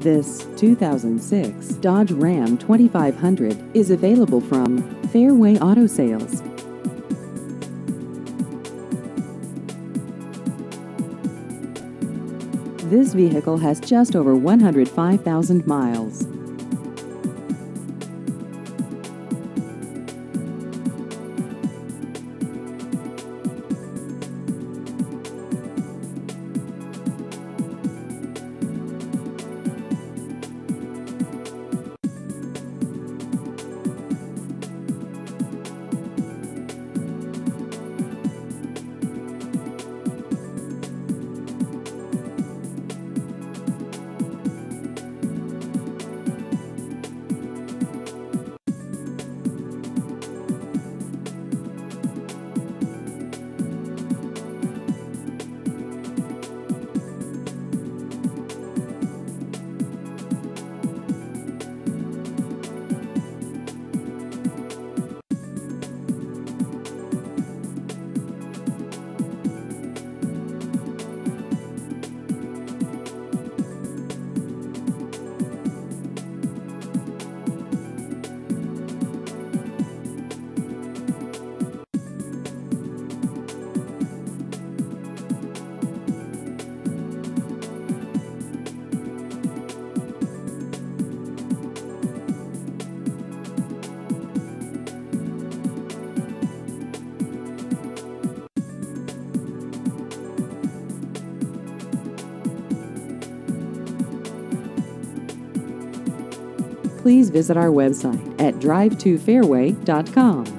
This 2006 Dodge Ram 2500 is available from Fairway Auto Sales. This vehicle has just over 105,000 miles. Please visit our website at drive2fairway.com.